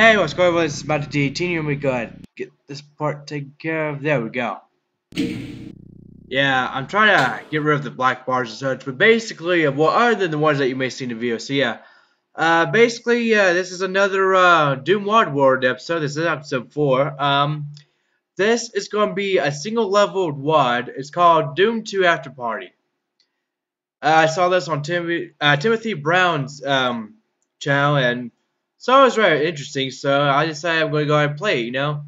Hey, what's going on? This is about to continue and we go ahead get this part taken care of. There we go. Yeah, I'm trying to get rid of the black bars and such, but basically, uh, well, other than the ones that you may see in the video, so yeah. Uh, basically, uh, this is another uh, Doom World episode. This is episode 4. Um, this is going to be a single leveled WAD. It's called Doom 2 After Party. Uh, I saw this on Tim uh, Timothy Brown's um, channel, and so it was very interesting. So I decided I'm going to go ahead and play you know.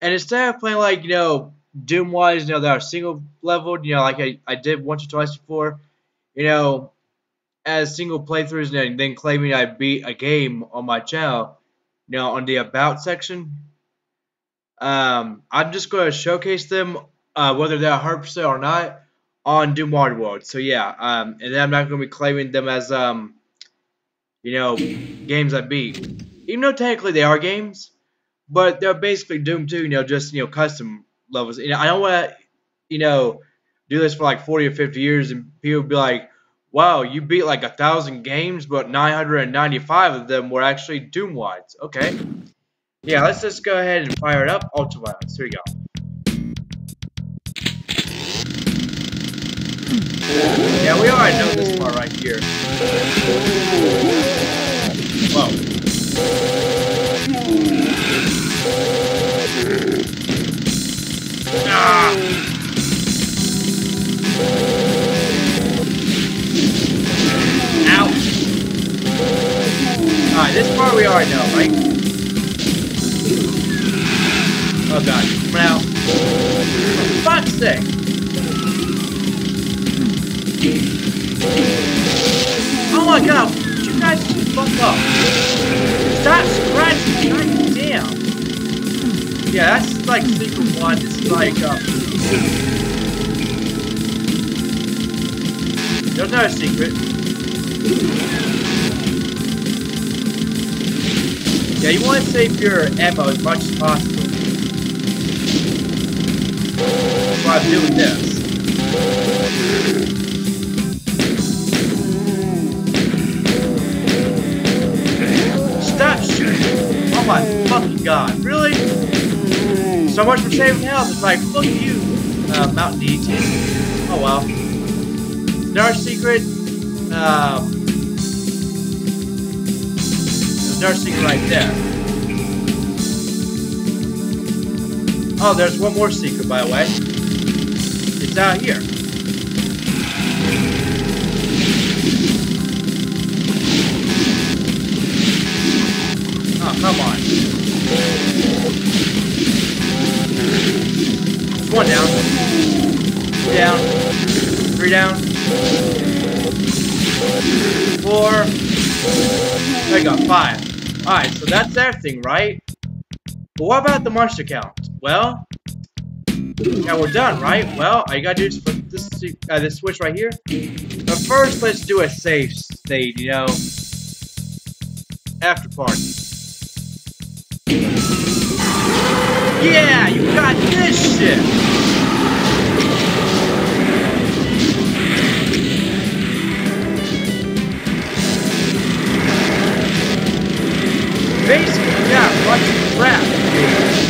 And instead of playing like, you know, Doom WADs, you know, that are single leveled, you know, like I, I did once or twice before, you know, as single playthroughs and then claiming I beat a game on my channel, you know, on the about section. Um, I'm just going to showcase them, uh, whether they're 100% or not, on Doom World. So yeah, um, and then I'm not going to be claiming them as, um, you know, games I beat. Even though technically they are games, but they're basically Doom 2, you know, just, you know, custom levels. You know, I don't want to, you know, do this for like 40 or 50 years and people be like, wow, you beat like a thousand games, but 995 of them were actually Doom WADs. Okay. Yeah, let's just go ahead and fire it up. Ultraviolence. Here we go. Yeah, we already know this part right here. Whoa. Ah! Alright, this part we already know, right? Oh god, out. For fuck's sake! Oh my god, guys fuck. Stop scratching, god damn. Yeah, that's like secret one. It's like, uh... There's no secret. Yeah, you want to save your ammo as much as possible. That's why I'm doing this. My fucking god, really? So much for saving health. It's like, fuck you, uh, Mountain DT. Oh well. Dark Secret. Um, Dark Secret right there. Oh, there's one more secret, by the way. It's out here. One down. Two down. Three down. Four. I got five. Alright, so that's everything, right? But what about the monster count? Well, yeah, we're done, right? Well, all you gotta do is this, uh, this switch right here. But first, let's do a save state, you know? After party. Yeah, you got this shit! Basically, yeah, of crap.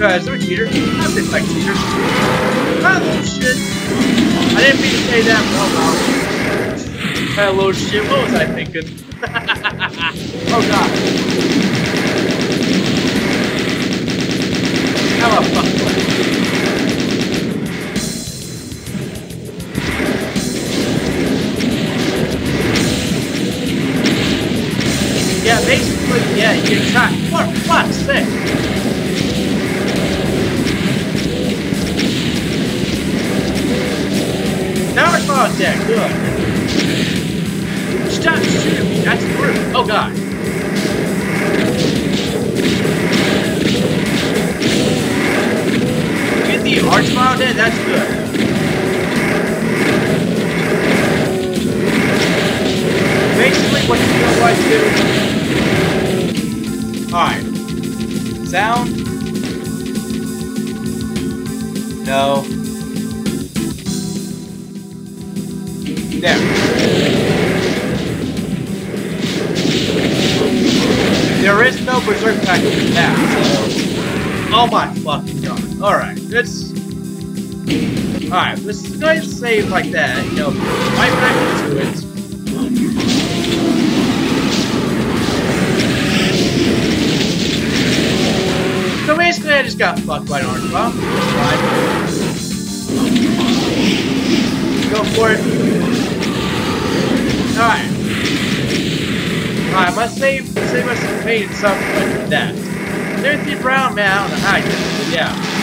Because they're cheaters. I think like cheaters. Kind of shit. I didn't mean to say that, well. Kind of little shit. What was I thinking? oh god. How a fuck Yeah, basically, yeah, you get shot. For fuck's sake. Now it's good. Stop shooting me, that's rude. Oh god. Get the archvile dead, that's good. basically what you know to do. Alright. Sound? No. There. There is no berserk package in that, so... Oh my fucking god. Alright, let's... Alright, let's go ahead and save like that, you know, right back into it. So basically, I just got fucked by an orange bomb. Go for it. Alright. Alright, I must save, save us some pain something like that. Timothy Brown, man, I don't know how I did it, but yeah.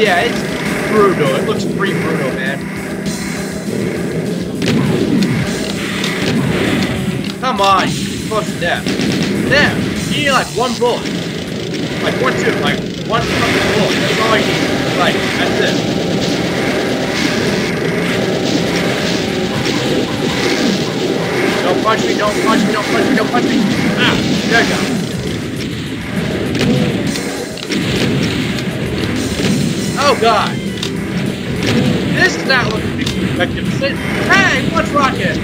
Yeah, it's brutal. It looks pretty brutal, man. Come on, close to death. There, you need like one bullet. Like one, two, like one fucking bullet. That's all I need. Like, that's it. Don't punch me, don't punch me, don't punch me, don't punch me. Ah, there you go. Oh god. This is not looking effective. Hey, what's rocket?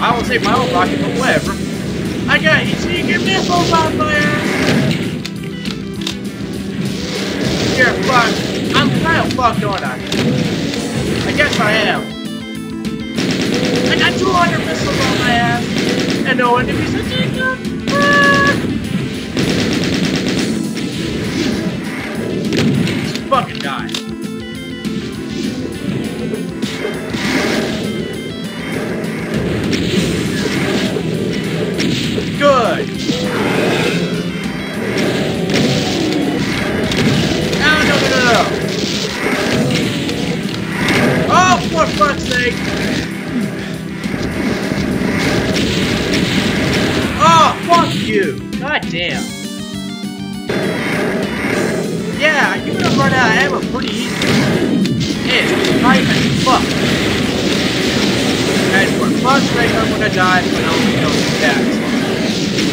I will take my own rocket, but whatever. I got heat-seeking missiles on ass! You're fucked. I'm kind of fucked, aren't I? Guess I am. I got 200 missiles on my ass, and no enemies are taken. Ah! Fucking for fuck's sake. Oh, fuck you. God damn. Yeah, you're gonna run out of ammo pretty easy. It's tight as fuck. And for fuck's sake, I'm gonna die, but I don't know that.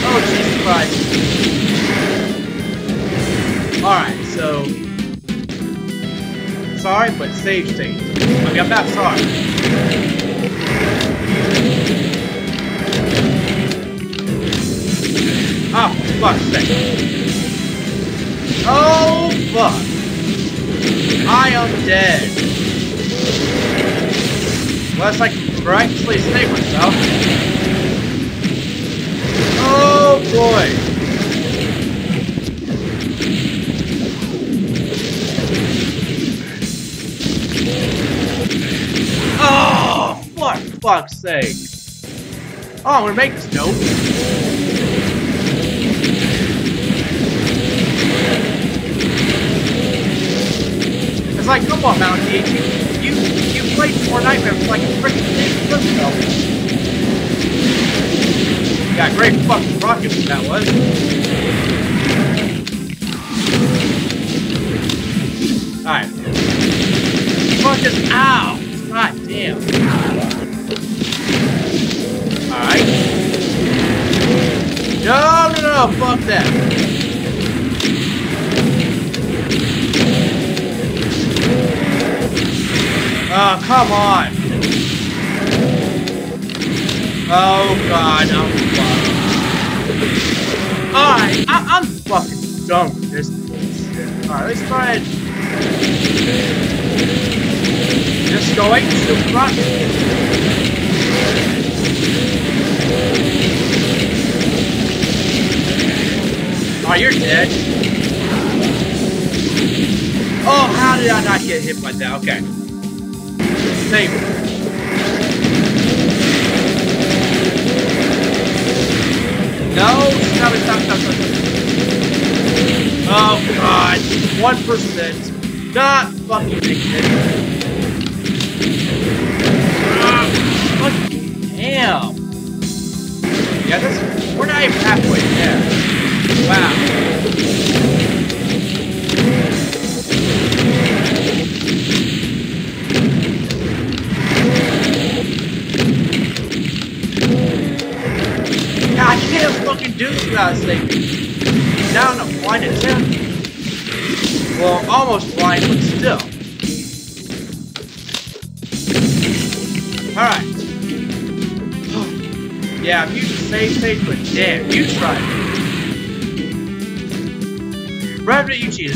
Oh, Jesus Christ. Alright, so... Sorry, but save state. I mean, I'm not sorry. Oh, fuck's sake. Oh, fuck. I am dead. Unless I can miraculously save myself. Oh boy! Fuck's sake. Oh, I'm gonna make this note. It's like, come on, Mountain Dew. You, you, you played Fortnite for like a freaking game. Got great fucking rockets that was. Alright. Fucking ow! God damn. Alright. No, no, no, fuck that. Oh, come on. Oh god, I'm fucked. Alright, I'm fucking done with this bullshit. Alright, let's try it. Just going to front. Oh, you're dead. Oh, how did I not get hit by that? Okay. Save No, stop it, stop, stop. Oh god, one percent. Not fucking making it. Uh, fucking damn. Yeah, this we're not even halfway there. Wow. I can't fucking do this without saving. Down a blind attempt. Well, almost blind, but still. Alright. Yeah, I'm using save state, but damn, you tried it. Revenant, you cheated.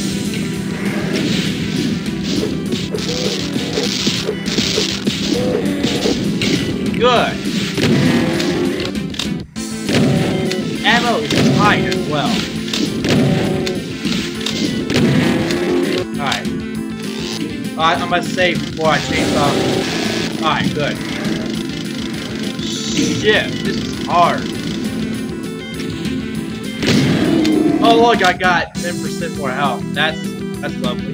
Good ammo is high as well. Alright. Alright, I'm gonna save before I change off. Alright, good. Shit, this is hard. Oh look, I got 10% more health. That's that's lovely.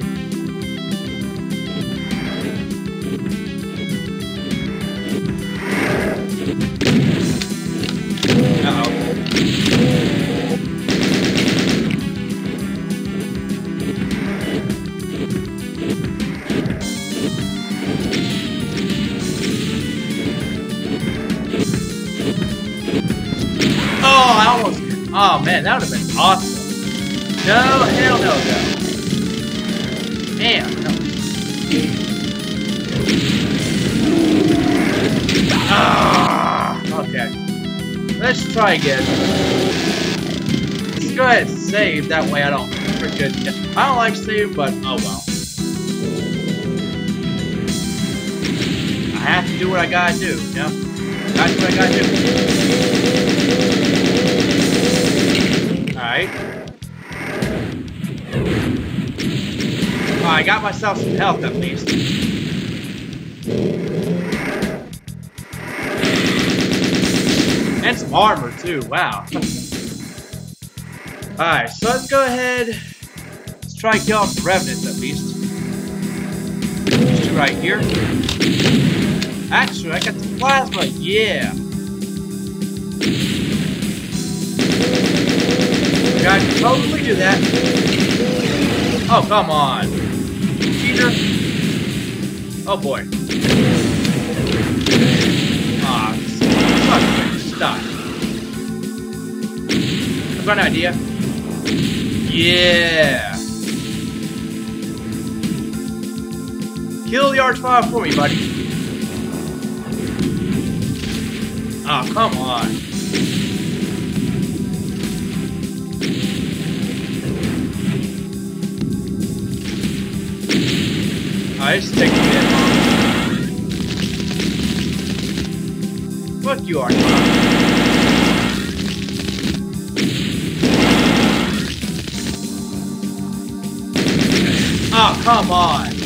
Man, that would have been awesome. No, hell no, no. Damn, no. Ah, okay. Let's try again. Let's go ahead and save, that way I don't freaking... I don't like save, but oh well. I have to do what I gotta do, you know? That's what I gotta do. Oh, I got myself some health at least. And some armor too, wow. Alright, so let's go ahead. Let's try and kill off the revenants at least. right here. Actually, I got the plasma, yeah. I can totally do that. Oh, come on. Cheater. Oh, boy. Ah, stop. I've got an idea. Yeah. Kill the Archvile for me, buddy. Oh, come on. I just take Fuck you, are. Oh, ah, come on.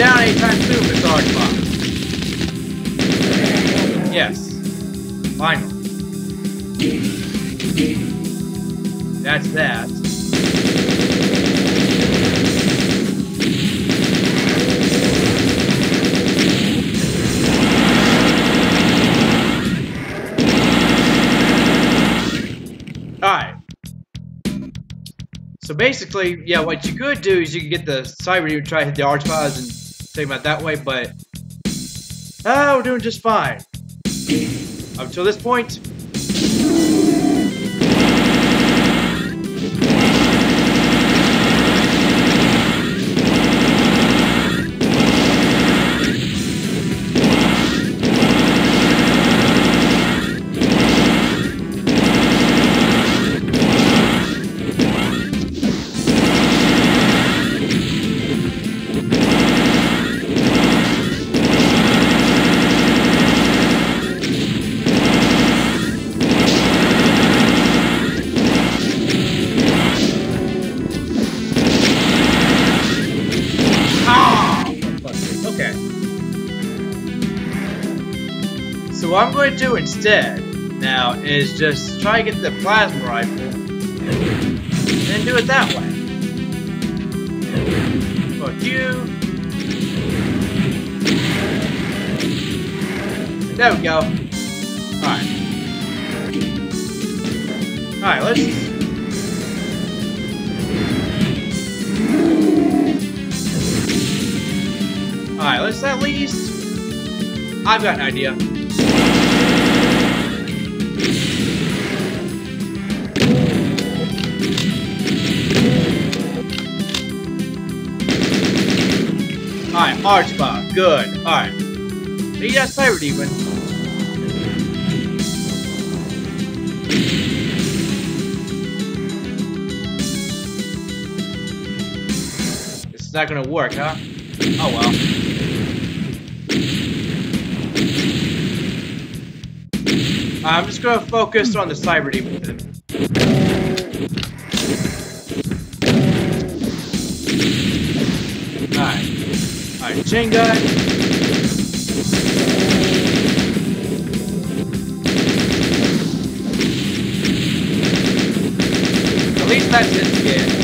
Down anytime soon, Mr. Archbot. Yes. Finally. That's that. Alright. So basically, yeah, what you could do is you could get the Cyber and try to hit the Archviles and take them out that way, but oh, we're doing just fine. Up till this point. So what I'm going to do instead now is just try to get the plasma rifle and do it that way. Fuck you. There we go. Alright. Alright, let's Alright, let's at least... I've got an idea. Alright, Archibald, good. Alright. Need that Cyber Demon. This is not gonna work, huh? Oh well. I'm just gonna focus on the cyber demon. then. Alright. Alright, chain gun. At least that's his skin,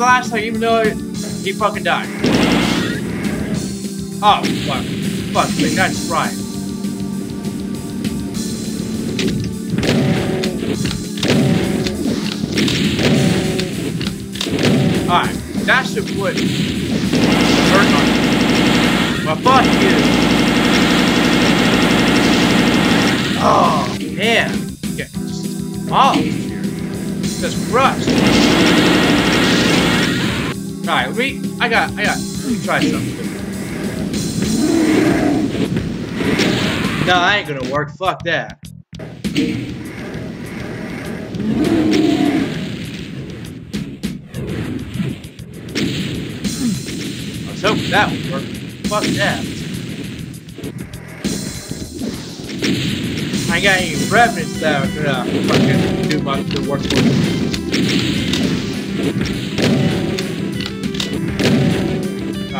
the last time, even though he fucking died. Oh, fuck. Fuck, wait, that's right. Alright, that should put hurt on. But fuck you. Oh, man. Demolished here. Just crushed. Alright, we I got I got let me try something. No, I ain't gonna work. Fuck that. I was hoping that would work. Fuck that. I ain't got any revenants that are gonna uh, fucking do much to work for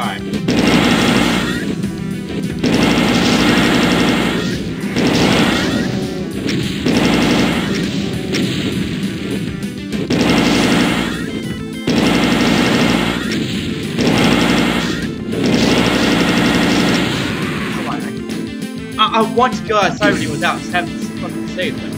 me. Alright. Come on. I, I want to go outside with you without having to fucking save them.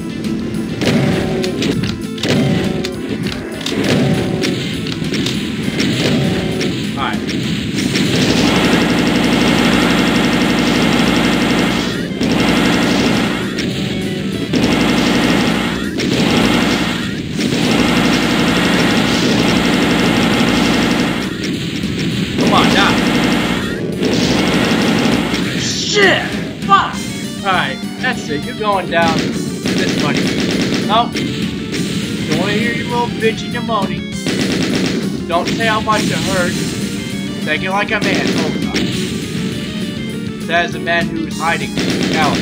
No. Don't wanna hear your little bitching and Don't Don't say how much it hurts. Take it like a man. Oh God. Says the man who's hiding out.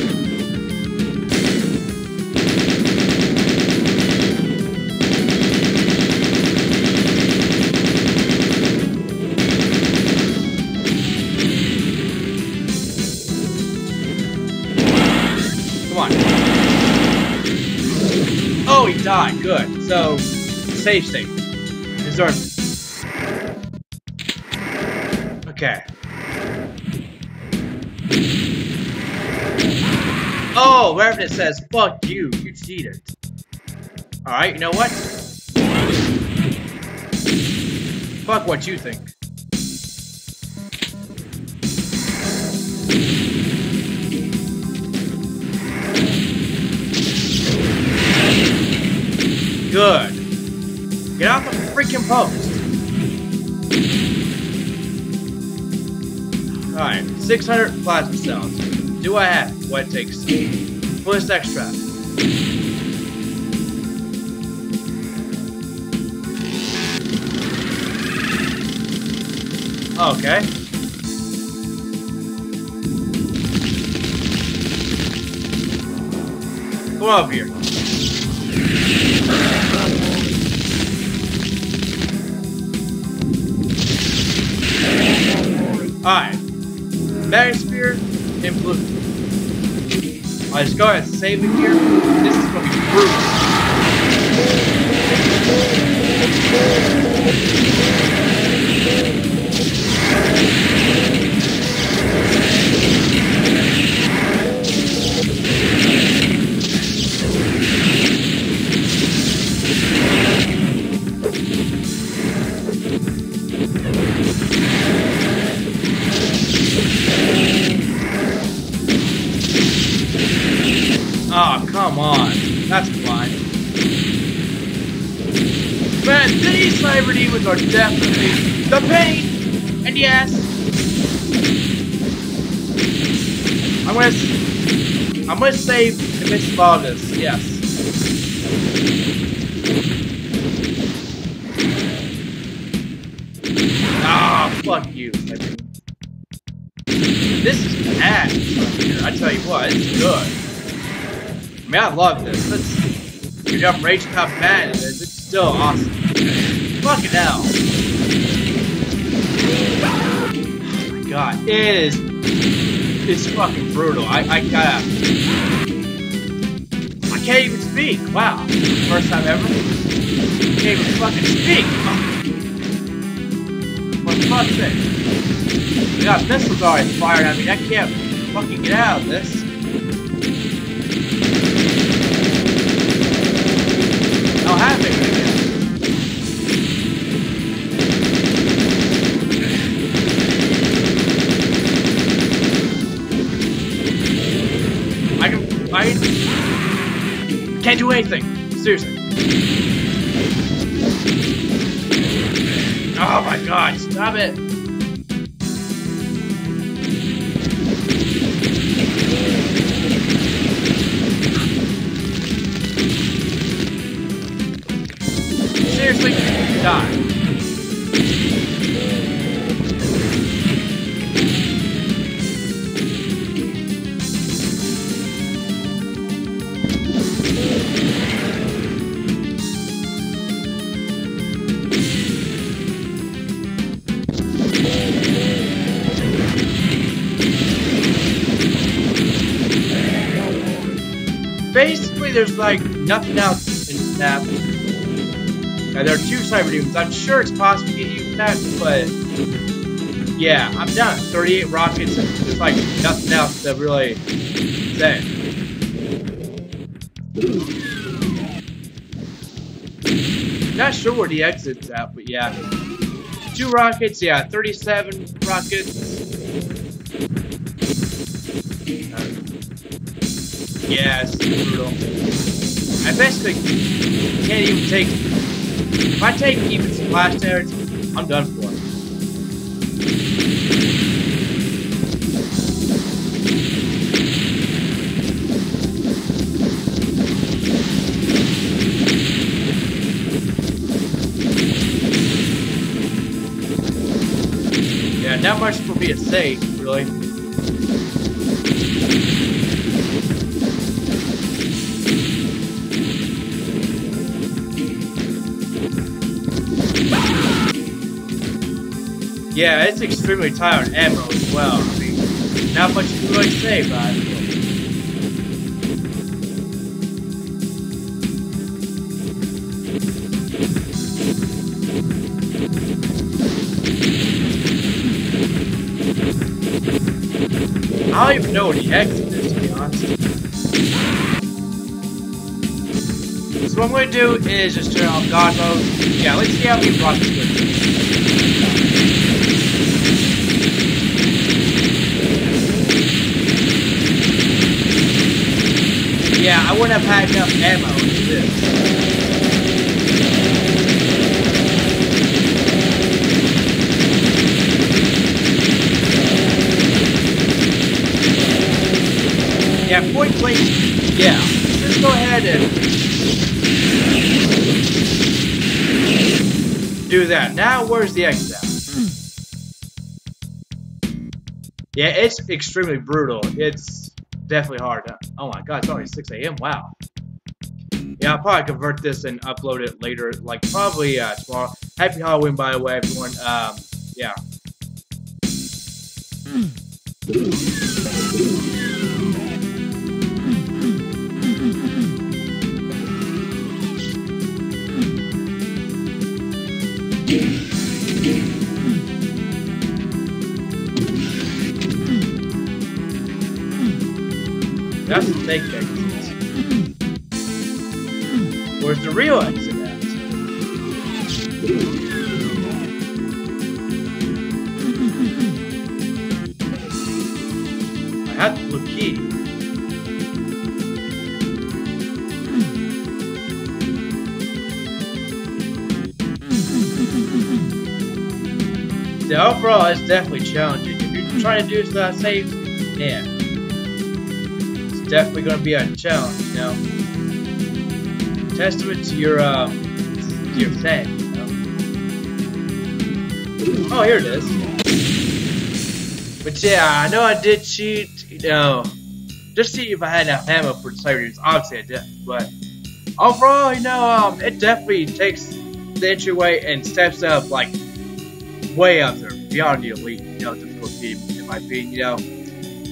Come on. Oh, he died. Good. So, save state. Deserved it. Okay. Oh, it says, fuck you, you cheated. Alright, you know what? Fuck what you think. Good. Get off the freaking post. Alright, 600 plasma cells. Do I have what it takes? Plus extra. Okay. Come over here. Alright. Sphere and blue. Alright, let's go ahead and save it here. This is gonna be brutal. These cyber demons are definitely the pain! And yes, I'm gonna, I'm gonna save all this, yes. Ah, fuck you. This is bad. I tell you what, it's good. I mean, I love this. Let's jump rage how bad. It's still awesome. Fucking hell. Oh my god, it is. It's fucking brutal. I, I gotta. I can't even speak. Wow. First time ever. I Can't even fucking speak. For fuck's sake. We got missiles already fired at me. I can't fucking get out of this. Seriously. Basically, there's like nothing else in map. Now, there are two cyber demons. I'm sure it's possible to get you that, but yeah, I'm done. 38 rockets and there's like nothing else to really say. Not sure where the exit's at, but yeah. Two rockets, yeah, 37 rockets. Yeah, it's brutal. I basically can't even take. If I take even splash damage, I'm done for. Yeah, not much for me to say, really. Yeah, it's extremely tight on ammo as well. I mean, not much to really say about it. I don't even know what the heck it is, to be honest. So what I'm going to do is just turn on God mode. Yeah, let's see how many rockets go Yeah, I wouldn't have had enough ammo to do this. Yeah, point blank. Yeah, just go ahead and do that. Now, where's the exit? Yeah, it's extremely brutal. It's definitely hard. Oh my god, it's already 6 a.m. Wow. Yeah, I'll probably convert this and upload it later, like probably uh, tomorrow. Happy Halloween, by the way, everyone. Um, yeah. That's the fake exit. Where's the real exit at? I had the blue key. The overall is definitely challenging. If you're trying to do stuff safe, yeah. Definitely going to be a challenge, you know. Testament to your, um, to your thing, you know. Oh, here it is. But yeah, I know I did cheat, you know, just see if I had enough ammo for Cybers. Obviously I did, but overall, you know, um, it definitely takes the entryway and steps up, like, way up there, beyond the elite, you know, difficulty, in my opinion, you know.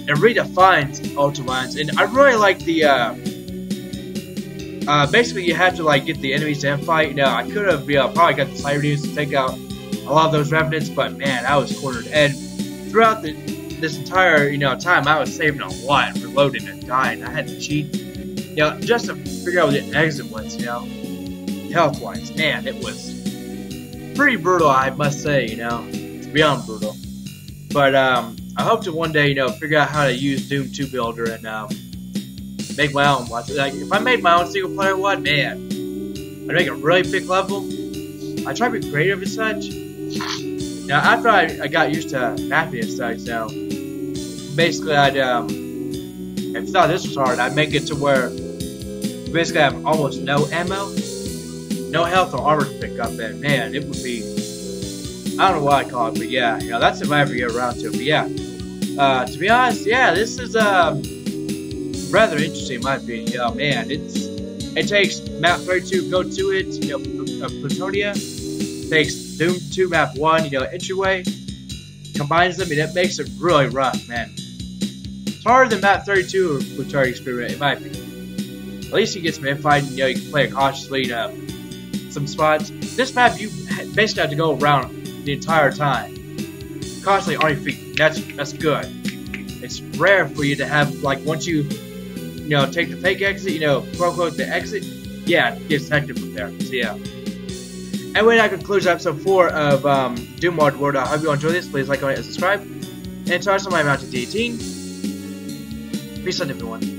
It redefines Ultraviolence, and I really like the, uh, uh, basically you have to, like, get the enemies to fight, you know, I could have, probably got the Cybers to take out a lot of those revenants, but man, I was cornered, and throughout the, this entire, you know, time, I was saving a lot, reloading and dying, I had to cheat, you know, just to figure out what the exit was, you know, health-wise, man, it was pretty brutal, I must say, you know, beyond brutal. But um, I hope to one day, you know, figure out how to use Doom 2 Builder and um, make my own. Like, if I made my own single player one, man, I'd make a really big level. I try to be creative and such. Now, after I, I got used to mapping and such, now, basically, I'd, um, if I thought this was hard, I'd make it to where basically I have almost no ammo no health or armor to pick up, and man, it would be. I don't know what I call it, but yeah, you know, that's if I ever get around to it. But yeah, uh, to be honest, yeah, this is um, rather interesting in my opinion. Know, man, it's it takes map 32, go to it, you know, uh, Plutonia, takes Doom 2 map 1, you know, entryway, combines them, and it makes it really rough, man. It's harder than map 32 or Plutonia Experiment, in my opinion. At least you get some infighting, you know, you can play it cautiously, know, some spots. This map, you basically have to go around the entire time, constantly on your feet. That's that's good. It's rare for you to have like once you, you know, take the fake exit, you know, quote unquote the exit. Yeah, it gets hectic from there. So yeah. Anyway, that concludes episode four of um, Doom Mod World. I hope you enjoyed this. Please like, comment, and subscribe. And tell us on my mountain 18. Peace out, everyone.